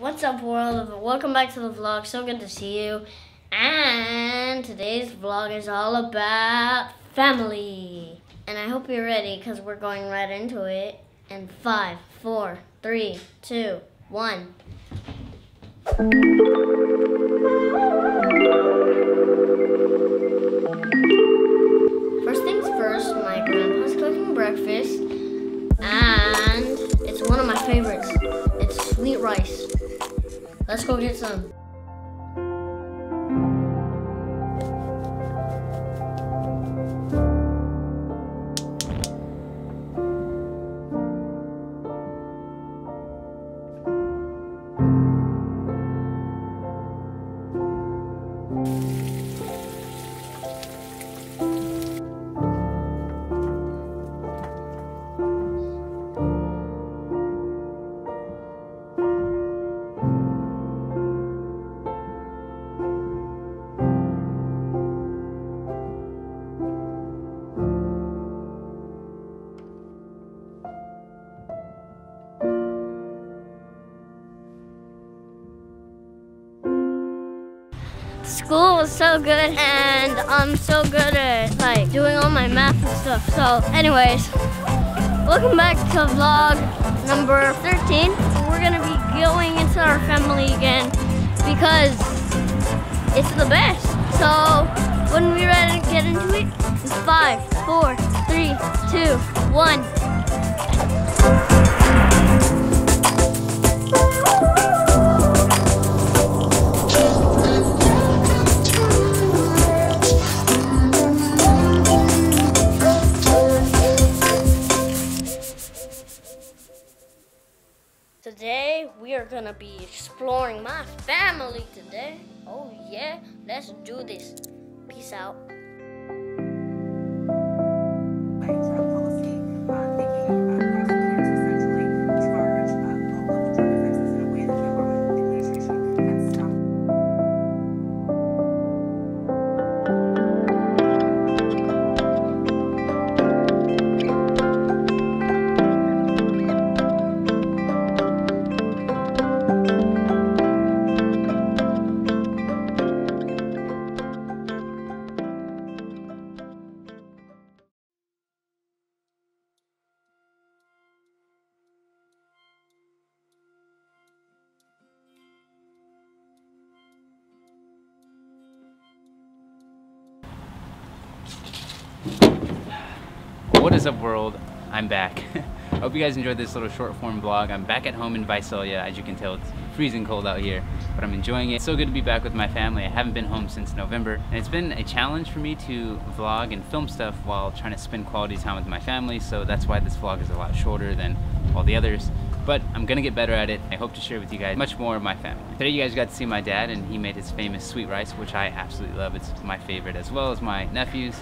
What's up, world? Welcome back to the vlog. So good to see you. And today's vlog is all about family. And I hope you're ready because we're going right into it. In five, four, three, two, one. First things first, my grandpa's cooking breakfast. And it's one of my favorites. It's sweet rice. Let's go get some. School was so good and I'm so good at like doing all my math and stuff. So anyways, welcome back to vlog number 13. We're gonna be going into our family again because it's the best. So when we ready to get into it, it's five, four, three, two, one. Today we are gonna be exploring my family today. Oh yeah, let's do this. Peace out. What is up world? I'm back. I Hope you guys enjoyed this little short form vlog. I'm back at home in Visalia. As you can tell, it's freezing cold out here, but I'm enjoying it. It's so good to be back with my family. I haven't been home since November, and it's been a challenge for me to vlog and film stuff while trying to spend quality time with my family, so that's why this vlog is a lot shorter than all the others. But I'm gonna get better at it. I hope to share with you guys much more of my family. Today you guys got to see my dad, and he made his famous sweet rice, which I absolutely love. It's my favorite, as well as my nephews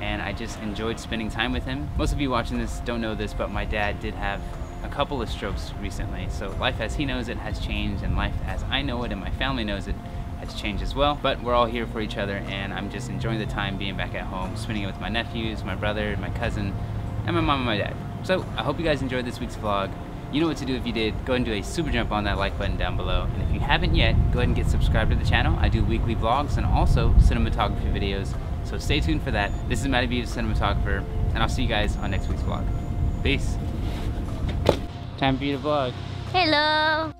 and I just enjoyed spending time with him. Most of you watching this don't know this, but my dad did have a couple of strokes recently. So life as he knows it has changed and life as I know it and my family knows it has changed as well. But we're all here for each other and I'm just enjoying the time being back at home, spending it with my nephews, my brother, my cousin, and my mom and my dad. So I hope you guys enjoyed this week's vlog. You know what to do if you did. Go ahead and do a super jump on that like button down below. And if you haven't yet, go ahead and get subscribed to the channel. I do weekly vlogs and also cinematography videos so stay tuned for that. This is Matty B, the cinematographer, and I'll see you guys on next week's vlog. Peace. Time for you to vlog. Hello.